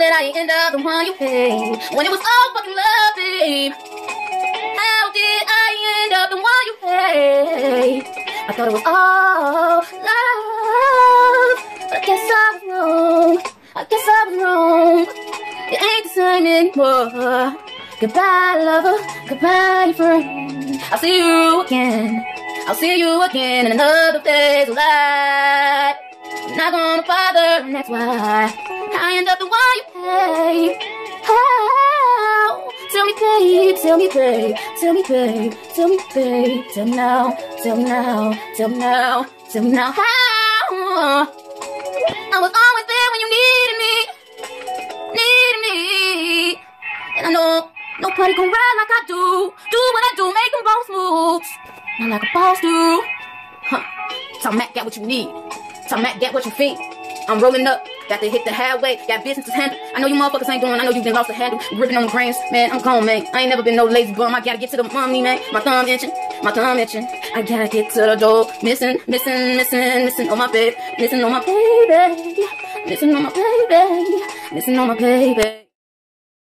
that I end up the one you hate when it was all fucking love, babe. How did I end up the one you hate? I thought it was all love, but I guess I was wrong. I guess I was wrong. It ain't the same anymore. Goodbye, lover. Goodbye, friend. I'll see you again. I'll see you again in another phase of life. Not gonna bother, and that's why I end up the one you pay. How? Tell me, babe, tell me, babe, tell me, babe, tell me, babe, tell me now, tell me now, tell me now, tell me now. How? I was always there when you needed me, needed me, and I know nobody gon' ride like I do. Do what I do, make them both moves, not like a boss do. Huh? Tah Mac got what you need. Tah Mac get what you think. I'm rolling up, got to hit the highway, got business to handle. I know you motherfuckers ain't doing, I know you been lost the handle, ripping on the grains. Man, I'm gone, man. I ain't never been no lazy bum. I gotta get to the money, man. My thumb itching, my thumb itching. I gotta get to the door. Missing, missing, missing, missing on my missing on my baby, missing on my baby, missing on my baby.